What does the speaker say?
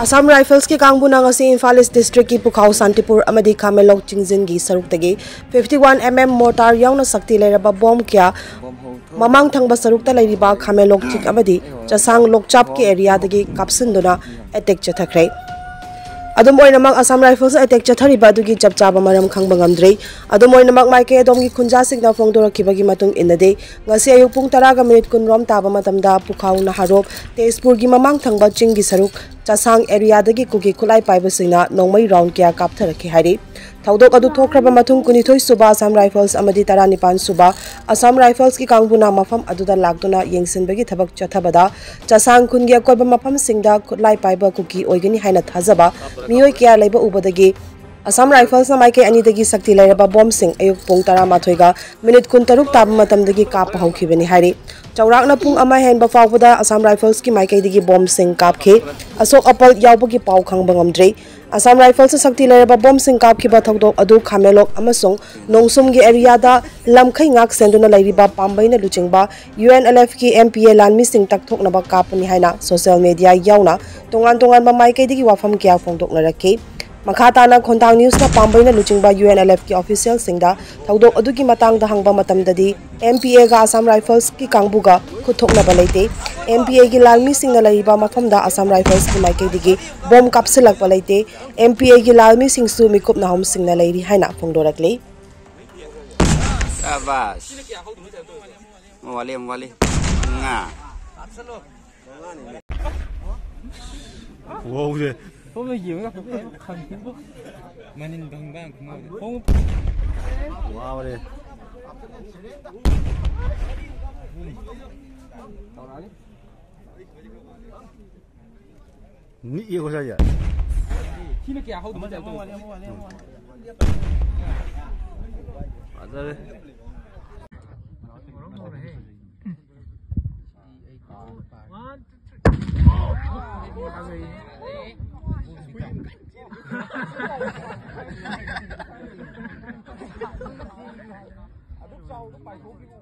Assam rifles की कांगबुना इम्फाल इस district की पुखाव शांतिपुर खामेलो की सरुक fifty one M M mortar यौन शक्ति बॉम क्या। ममांग थंग सरुक खामेलो चिंग चसांग लोकचाप के एरिया असम राइफल्स अटैक चथरिबा दुगी चप चाबा मरम खंग बंगमद्रे अदुम ओइनमक माइके अदोमगी खुंजा सिगना फोंदोरखिबगी मतुंग इनदे ngasi ayuk pung taraga minute kun rom taba matamda pukhau na harop tezpur gi mamang thangba ching gi saruk chasang area थौदोक अदु थोख्रबा मथुंग कुनिथोय सुबा असम राइफल्स अमदी निपान सुबा असम राइफल्स की कांगबुना मफम अदुदा लागदुना येंसिनबगी थबक चथबदा चसांग खुनगी अकोब मफम सिंगदा खुलाई पाइबा कुकी क्या लेब उबदगी असम राइफल्स माइके लेरबा बॉम्ब सिंग अयुक पुंग तरा माथोइगा मिनिट कुन तरुक ताब काप हौखिबनी चौराकना पुंग हेनबा फावबदा असम राइफल्स की माइकेदगी बॉम्ब सिंग कापखे अशोक अपल यावबगी पाव खंगबा ngamdre असम राइफल्स शक्ति लेरबा बॉम्ब सिंग कापखिबा थौदोक अदु खामेलोक अमसोंग नोंसुमगी एरियादा लमखै ngak सेंदुना लेरिबा पाम्बैना लुचिंगबा यूएनएलएफ की एमपीए लानमी सिंग तकथोकनबा कापनी हाइना सोशल मीडिया यावना तोंगान तोंगान माइकेदगी वाफम क्या फोंदोकना रखे मखाताना खोंतांग न्यूज़ ना पाम्बैना लुचिंगबा यूएनएलएफ की ऑफिशियल सिंगदा थौदोक अदुगी मतंग दा हंगबा मतमददी एमपीए गा असम राइफल्स की कांगबुगा खुथोकनबा लेते एमपीए की लालमी सिंगना लरिबा मफमदा Assam 보면 이유가 그거예요. 많이 건강 고마워. 와 그래. 니 이거 사야. 힘있게 하고 맞아. 맞아. One, two, three. Oh, oh, oh, oh, oh, oh, oh, oh, oh, Queen. ở lúc sau lúc bài cuối